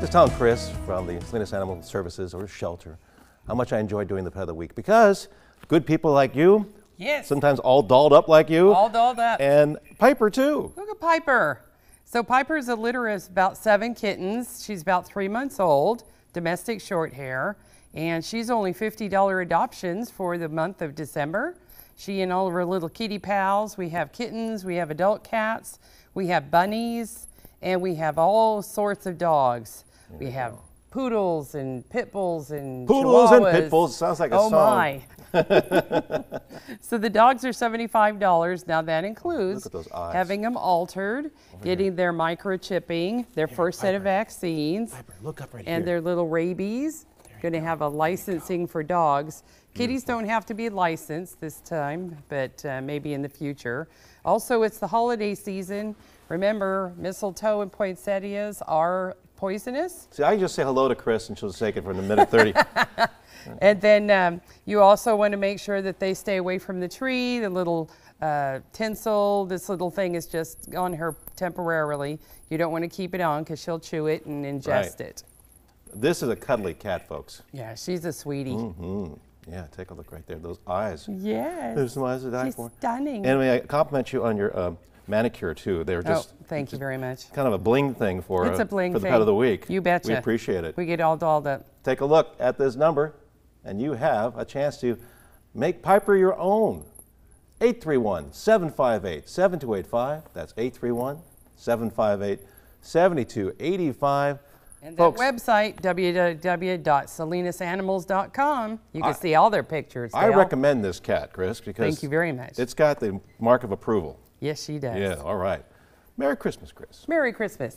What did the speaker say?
Just telling Chris from the Salinas Animal Services or Shelter how much I enjoy doing the Pet of the Week because good people like you, Yes. sometimes all dolled up like you, All dolled up. and Piper too. Look at Piper. So Piper's a litter of about seven kittens. She's about three months old, domestic short hair, and she's only $50 adoptions for the month of December. She and all of her little kitty pals. We have kittens, we have adult cats, we have bunnies, and we have all sorts of dogs. We have poodles and pit bulls and Poodles and pit bulls. Sounds like a oh song. my. so the dogs are $75. Now that includes Look at those eyes. having them altered, getting their microchipping, their first set of vaccines, Piper, right and here. their little rabies. Going to have a licensing for dogs. Kitties don't have to be licensed this time, but uh, maybe in the future. Also, it's the holiday season. Remember, mistletoe and poinsettias are poisonous. See, I can just say hello to Chris and she'll take it for a minute 30. And then um, you also want to make sure that they stay away from the tree. The little uh, tinsel, this little thing is just on her temporarily. You don't want to keep it on because she'll chew it and ingest Right. it. this is a cuddly cat, folks. Yeah, she's a sweetie. Mm-hmm. Yeah, take a look right there. Those eyes. Yes. There's some eyes to die She's for. stunning. And may I compliment you on your um, manicure too. They're oh, just thank you very much. kind of a bling thing for, It's uh, a bling for the thing. pet of the week. You betcha. We appreciate it. We get all dolled up. Take a look at this number, and you have a chance to make Piper your own. 831 758 7285. That's 831 758 7285. And Folks, that website, www.salinasanimals.com, you can see all their pictures. I recommend this cat, Chris, because Thank you very much. it's got the mark of approval. Yes, she does. Yeah, all right. Merry Christmas, Chris. Merry Christmas.